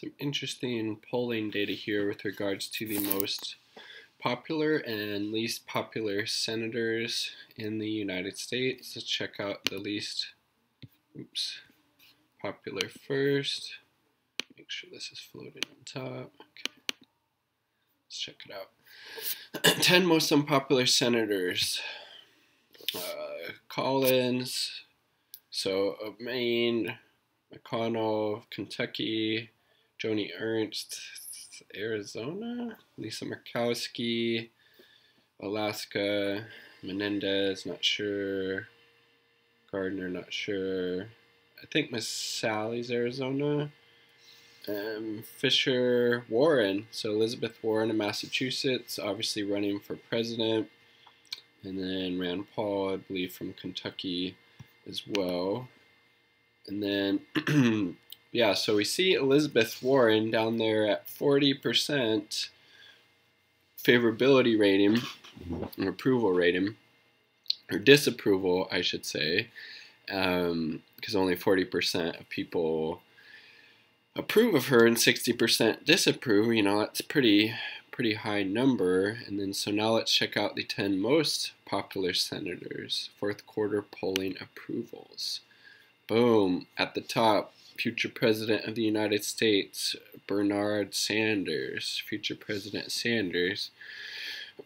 some interesting polling data here with regards to the most popular and least popular senators in the United States. Let's check out the least oops, popular first. Make sure this is floated on top. Okay. Let's check it out. 10 most unpopular senators. Uh, Collins, so Maine, McConnell, Kentucky, Joni Ernst, Arizona, Lisa Murkowski, Alaska, Menendez, not sure, Gardner, not sure. I think McSally's Arizona. Um, Fischer Warren, so Elizabeth Warren of Massachusetts, obviously running for president. And then Rand Paul, I believe, from Kentucky as well. And then yeah, so we see Elizabeth Warren down there at 40% favorability rating, or approval rating, or disapproval, I should say, because um, only 40% of people approve of her and 60% disapprove. You know, that's pretty pretty high number. And then so now let's check out the 10 most popular senators. Fourth quarter polling approvals. Boom, at the top, future President of the United States, Bernard Sanders. Future President Sanders.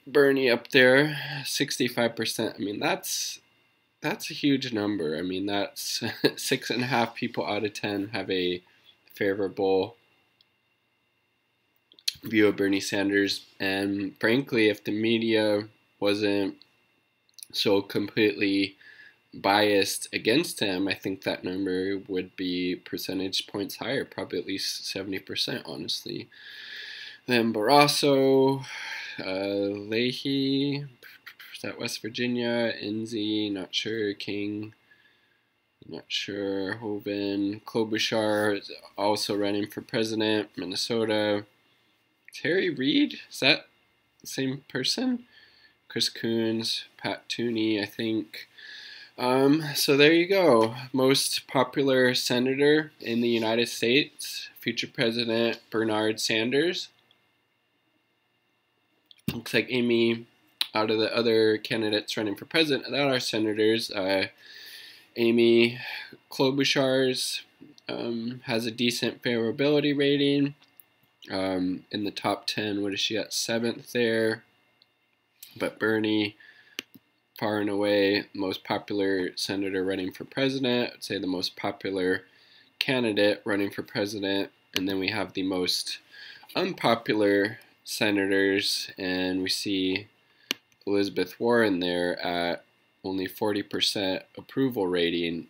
Bernie up there, 65%. I mean, that's that's a huge number. I mean, that's six and a half people out of ten have a favorable view of Bernie Sanders. And frankly, if the media wasn't so completely biased against him, I think that number would be percentage points higher, probably at least 70%, honestly. Then Barrasso, uh, Leahy, is that West Virginia, Enzi, not sure, King, not sure, Hoeven, Klobuchar also running for president, Minnesota. Terry Reed, is that same person? Chris Coons, Pat Toomey, I think. Um, so there you go. Most popular senator in the United States, future President Bernard Sanders. Looks like Amy, out of the other candidates running for president that are senators, uh, Amy Klobuchar's um, has a decent favorability rating. Um, in the top 10, what is she at? Seventh there. But Bernie far and away most popular senator running for president. I'd say the most popular candidate running for president. And then we have the most unpopular senators, and we see Elizabeth Warren there at only 40% approval rating,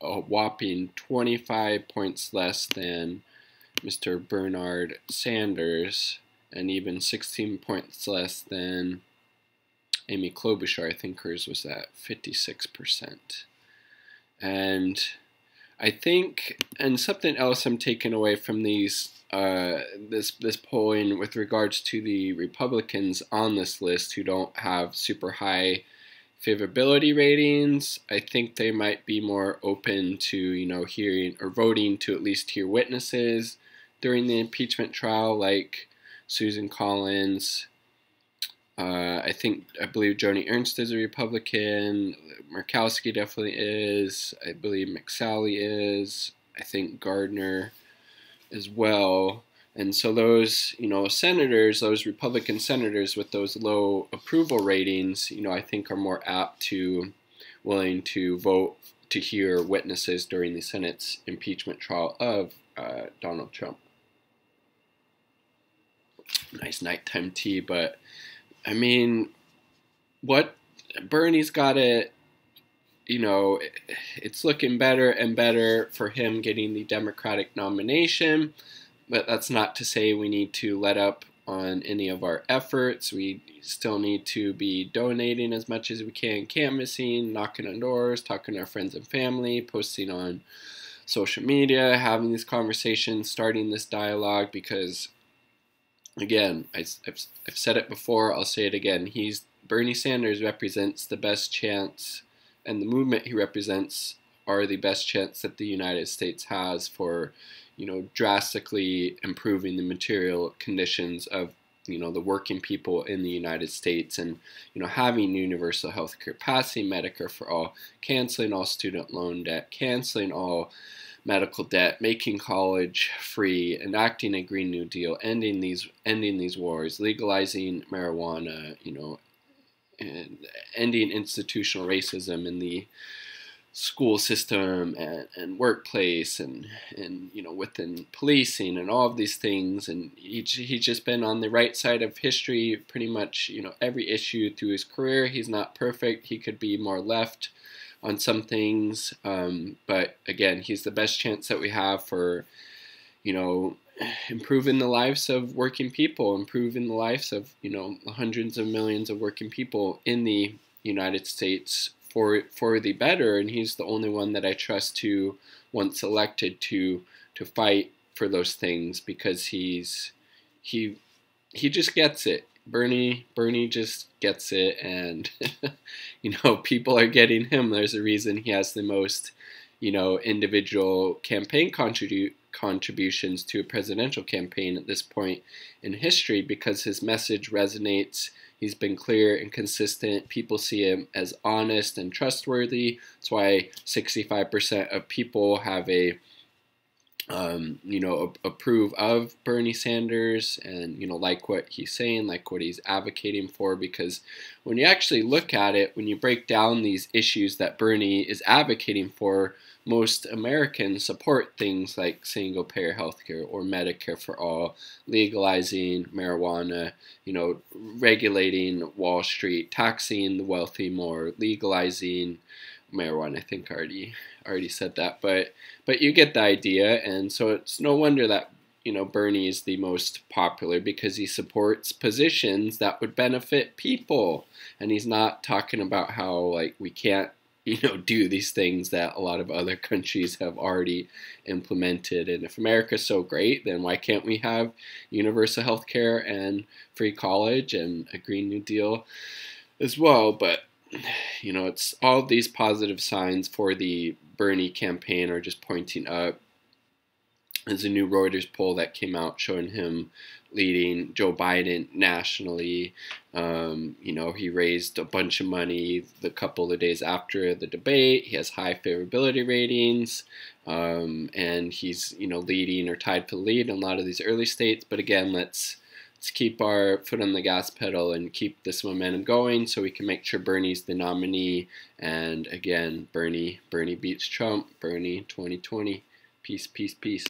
a whopping 25 points less than Mr. Bernard Sanders, and even 16 points less than Amy Klobuchar, I think hers was at 56%. And I think, and something else I'm taking away from these, uh, this this polling with regards to the Republicans on this list who don't have super high favorability ratings, I think they might be more open to you know hearing or voting to at least hear witnesses during the impeachment trial, like Susan Collins, uh, I think I believe Joni Ernst is a Republican. Murkowski definitely is. I believe McSally is. I think Gardner as well. And so those, you know, senators, those Republican senators with those low approval ratings, you know, I think are more apt to willing to vote to hear witnesses during the Senate's impeachment trial of uh, Donald Trump. Nice nighttime tea, but I mean, what Bernie's got it, you know, it's looking better and better for him getting the Democratic nomination, but that's not to say we need to let up on any of our efforts. We still need to be donating as much as we can, canvassing, knocking on doors, talking to our friends and family, posting on social media, having these conversations, starting this dialogue because again, I, have I've said it before, I'll say it again. He's Bernie Sanders represents the best chance, and the movement he represents are the best chance that the United States has for, you know, drastically improving the material conditions of you know the working people in the United States and you know having universal health care, passing Medicare for all, canceling all student loan debt, canceling all medical debt, making college free, enacting a Green New Deal, ending these ending these wars, legalizing marijuana, you know, and ending institutional racism in the school system and, and workplace and and you know within policing and all of these things. And he, he's just been on the right side of history pretty much you know every issue through his career. He's not perfect. He could be more left on some things um, but again he's the best chance that we have for you know improving the lives of working people improving the lives of you know hundreds of millions of working people in the United States for for the better, and he's the only one that I trust to, once elected, to to fight for those things because he's he he just gets it. Bernie Bernie just gets it, and you know people are getting him. There's a reason he has the most you know individual campaign contribute contributions to a presidential campaign at this point in history because his message resonates He's been clear and consistent. People see him as honest and trustworthy. That's why 65% of people have a um, you know, approve of Bernie Sanders and, you know, like what he's saying, like what he's advocating for. Because when you actually look at it, when you break down these issues that Bernie is advocating for, most Americans support things like single payer healthcare or Medicare for all, legalizing marijuana, you know, regulating Wall Street, taxing the wealthy more, legalizing marijuana. I think already already said that, but but you get the idea, and so it's no wonder that you know Bernie is the most popular because he supports positions that would benefit people, and he's not talking about how like we can't you know do these things that a lot of other countries have already implemented and if america's so great then why can't we have universal health care and free college and a green new deal as well but you know it's all these positive signs for the bernie campaign are just pointing up there's a new reuters poll that came out showing him leading Joe Biden nationally. Um, you know, he raised a bunch of money the couple of days after the debate. He has high favorability ratings, um, and he's you know leading or tied for the lead in a lot of these early states. But again, let's let's keep our foot on the gas pedal and keep this momentum going, so we can make sure Bernie's the nominee. And again, Bernie, Bernie beats Trump. Bernie, 2020. Peace, peace, peace.